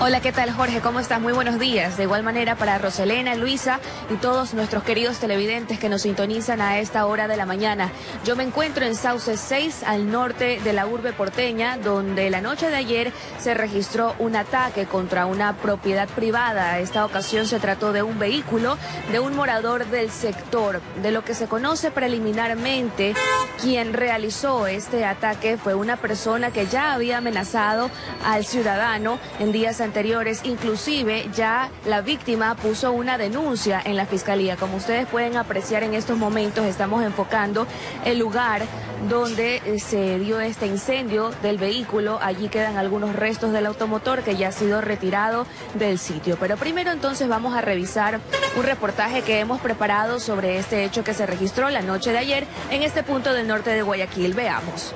Hola, ¿qué tal Jorge? ¿Cómo estás? Muy buenos días. De igual manera para Roselena, Luisa y todos nuestros queridos televidentes que nos sintonizan a esta hora de la mañana. Yo me encuentro en Sauce 6, al norte de la urbe porteña, donde la noche de ayer se registró un ataque contra una propiedad privada. Esta ocasión se trató de un vehículo de un morador del sector. De lo que se conoce preliminarmente, quien realizó este ataque fue una persona que ya había amenazado al ciudadano en días anteriores. Inclusive ya la víctima puso una denuncia en la fiscalía. Como ustedes pueden apreciar en estos momentos, estamos enfocando el lugar donde eh, se dio este incendio del vehículo. Allí quedan algunos restos del automotor que ya ha sido retirado del sitio. Pero primero entonces vamos a revisar un reportaje que hemos preparado sobre este hecho que se registró la noche de ayer en este punto del norte de Guayaquil. Veamos.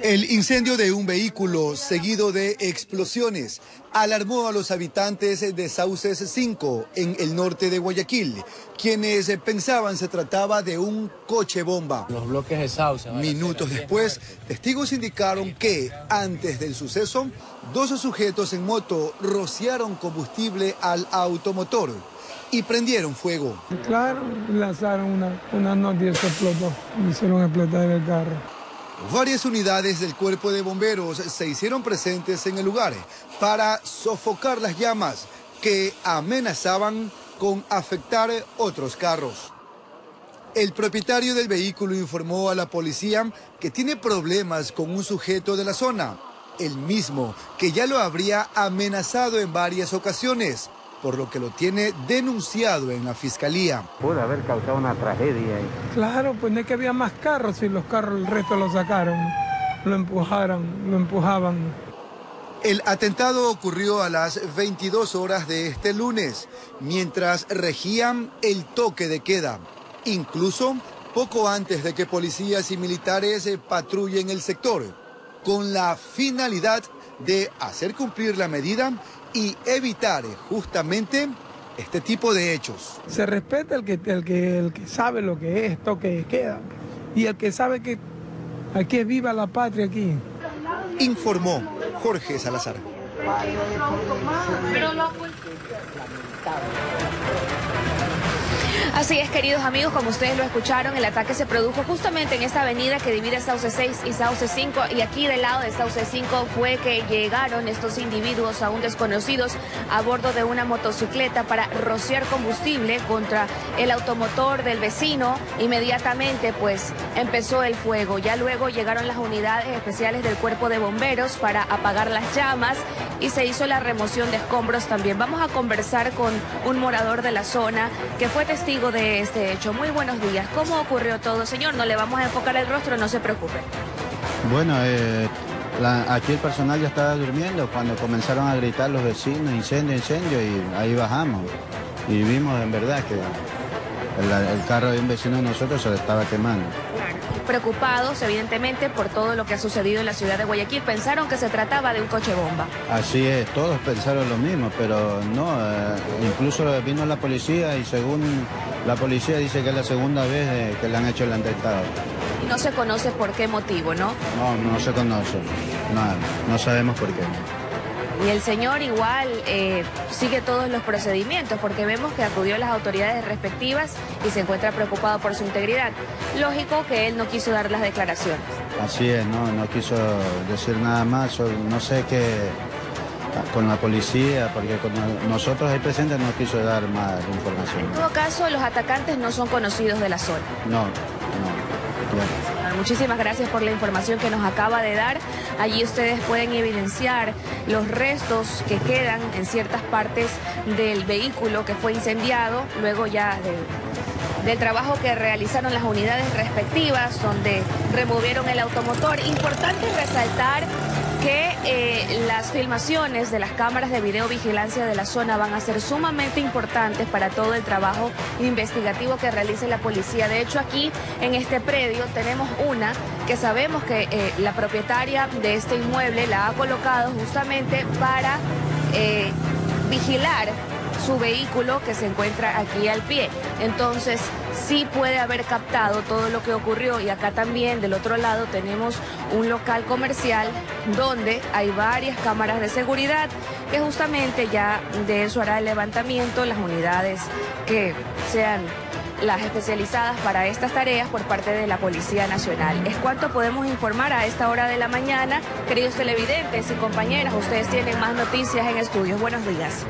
El incendio de un vehículo seguido de explosiones alarmó a los habitantes de Sauces 5 en el norte de Guayaquil, quienes pensaban se trataba de un coche bomba. Los bloques de Sauces. Minutos después, testigos indicaron que antes del suceso, dos sujetos en moto rociaron combustible al automotor y prendieron fuego. Claro, lanzaron una, una nota y se explotó. Hicieron explotar el carro. Varias unidades del cuerpo de bomberos se hicieron presentes en el lugar para sofocar las llamas que amenazaban con afectar otros carros. El propietario del vehículo informó a la policía que tiene problemas con un sujeto de la zona, el mismo que ya lo habría amenazado en varias ocasiones por lo que lo tiene denunciado en la fiscalía. Puede haber causado una tragedia ahí. Claro, pues no es que había más carros y los carros el resto lo sacaron, lo empujaron, lo empujaban. El atentado ocurrió a las 22 horas de este lunes, mientras regían el toque de queda. Incluso poco antes de que policías y militares patrullen el sector, con la finalidad de hacer cumplir la medida y evitar justamente este tipo de hechos. Se respeta el que, el que, el que sabe lo que es esto que queda y el que sabe que aquí es viva la patria aquí. Informó Jorge Salazar. Así es, queridos amigos, como ustedes lo escucharon, el ataque se produjo justamente en esta avenida que divide Sauce 6 y Sauce 5 y aquí del lado de Sauce 5 fue que llegaron estos individuos aún desconocidos a bordo de una motocicleta para rociar combustible contra el automotor del vecino. Inmediatamente pues empezó el fuego. Ya luego llegaron las unidades especiales del cuerpo de bomberos para apagar las llamas y se hizo la remoción de escombros también. Vamos a conversar con un morador de la zona que fue testigo de este hecho. Muy buenos días. ¿Cómo ocurrió todo, señor? No le vamos a enfocar el rostro, no se preocupe. Bueno, eh, aquí el personal ya estaba durmiendo cuando comenzaron a gritar los vecinos, incendio, incendio, y ahí bajamos. Y vimos en verdad que el, carro de un vecino de nosotros se le estaba quemando preocupados, evidentemente, por todo lo que ha sucedido en la ciudad de Guayaquil. Pensaron que se trataba de un coche bomba. Así es, todos pensaron lo mismo, pero no. Eh, incluso vino la policía y según la policía dice que es la segunda vez que le han hecho el atentado. Y no se conoce por qué motivo, ¿no? No, no se conoce. No, no sabemos por qué. Y el señor igual eh, sigue todos los procedimientos porque vemos que acudió a las autoridades respectivas y se encuentra preocupado por su integridad. Lógico que él no quiso dar las declaraciones. Así es, no, no quiso decir nada más. No sé qué con la policía, porque con nosotros ahí presentes no quiso dar más información. En todo caso, los atacantes no son conocidos de la zona. No, Muchísimas gracias por la información que nos acaba de dar. Allí ustedes pueden evidenciar los restos que quedan en ciertas partes del vehículo que fue incendiado, luego ya del trabajo que realizaron las unidades respectivas, donde removieron el automotor. Importante resaltar que eh, las filmaciones de las cámaras de videovigilancia de la zona van a ser sumamente importantes para todo el trabajo investigativo que realice la policía. De hecho, aquí en este predio tenemos una que sabemos que eh, la propietaria de este inmueble la ha colocado justamente para eh, vigilar su vehículo que se encuentra aquí al pie. Entonces, sí puede haber captado todo lo que ocurrió y acá también del otro lado tenemos un local comercial donde hay varias cámaras de seguridad que justamente ya de eso hará el levantamiento las unidades que sean las especializadas para estas tareas por parte de la Policía Nacional. Es cuanto podemos informar a esta hora de la mañana. Queridos televidentes y compañeras, ustedes tienen más noticias en estudios. Buenos días.